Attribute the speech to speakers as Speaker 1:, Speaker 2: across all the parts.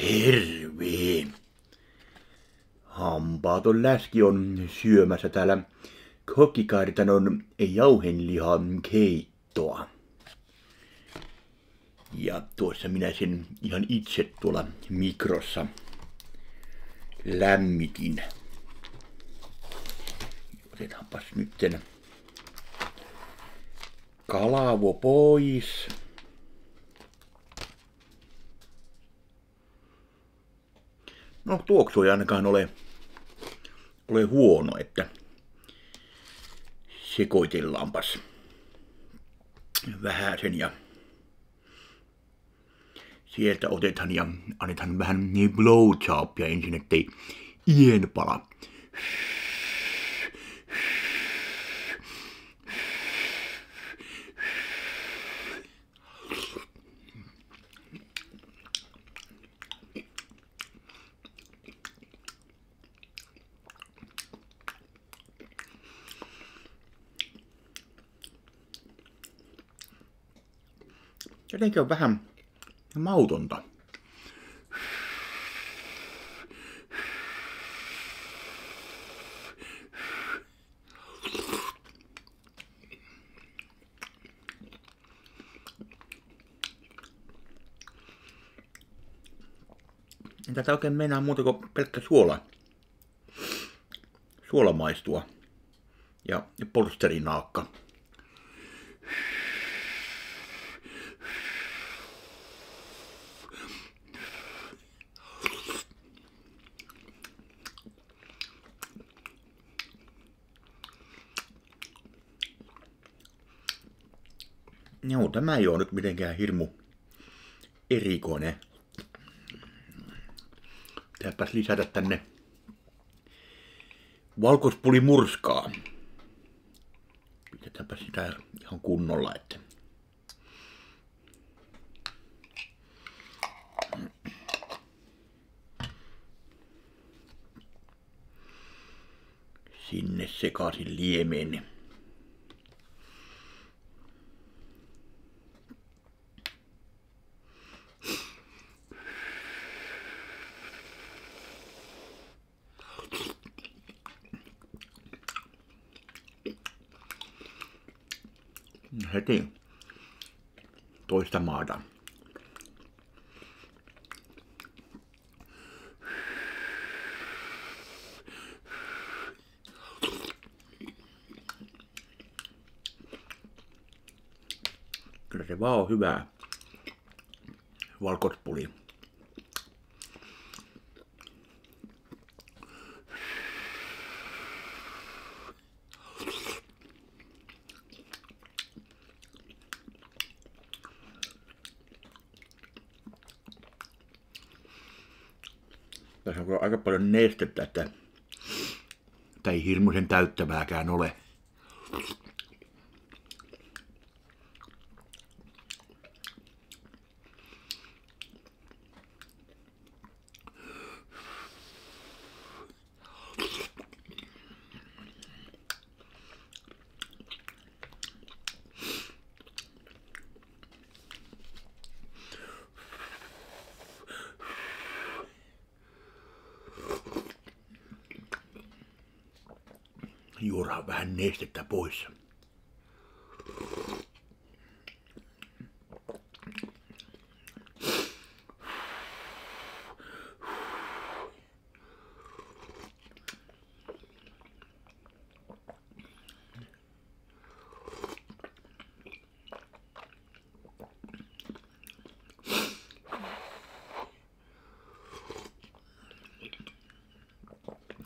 Speaker 1: Terve. Hampaaton läski on syömässä täällä kokkikartanon jauhenlihan keittoa. Ja tuossa minä sen ihan itse tuolla mikrossa lämmitin. Otetaanpas nytten kalavo pois. No tuoksu ei ainakaan ole, ole huono, että sekoitellaanpas vähän sen ja sieltä otetaan ja annetaan vähän niin blowjobia ensin, ettei ien pala. Jotenkin on vähän mautonta. En tätä oikein meinaa muuta kuin pelkkä suola. Suolamaistua. Ja, polsterinaakka. Joo, tämä ei ole nyt mitenkään hirmu erikoinen. Pitääpäs lisätä tänne valkospulimurskaa. Pidetäänpä sitä ihan kunnolla, että sinne sekaisin liemeen. Heti toista maata. Kyllä se vaan on hyvää valkospuli. Tässä on aika paljon nestettä, että ei hirmuisen täyttävääkään ole. Juodaan vähän nestettä pois.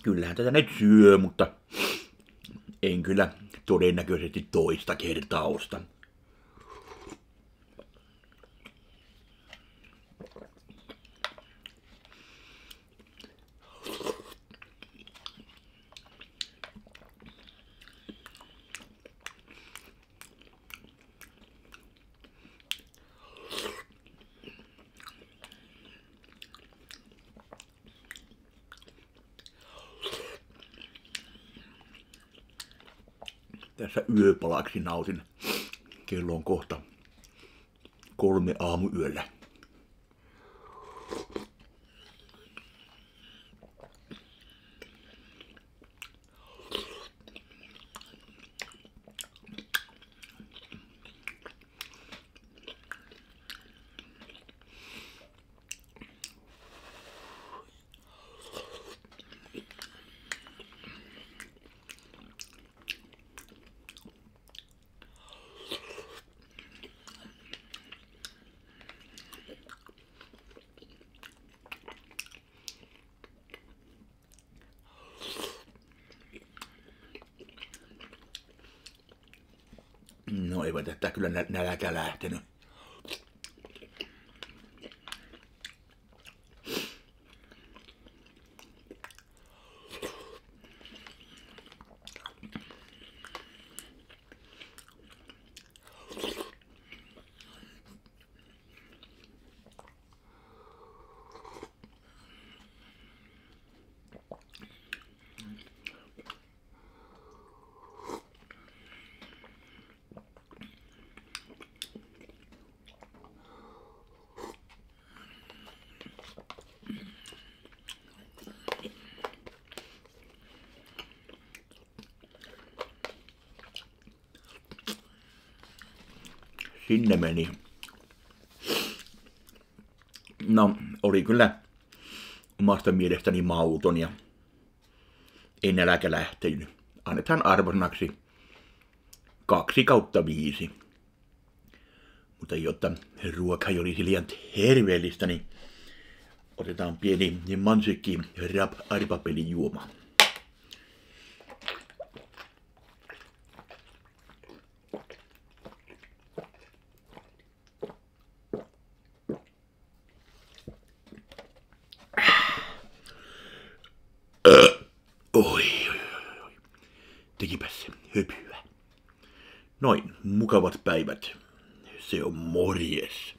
Speaker 1: Kyllähän tätä nyt syö, mutta en kyllä todennäköisesti toista kertaa tässä yöpalaksi nautin. Kello on kohta kolme aamuyöllä. No eivät, että kyllä nä- nälkä lähtenyt. Sinne meni. No, oli kyllä omasta mielestäni mauton ja en äläkä lähtenyt. Annetaan arvosanaksi kaksi kautta viisi. Mutta jotta ruoka ei olisi liian terveellistä, niin otetaan pieni mansikki rap arpapelin juoma. Oi, oi, oi, oi. Se höpyä. Noin, mukavat päivät. Se on morjes.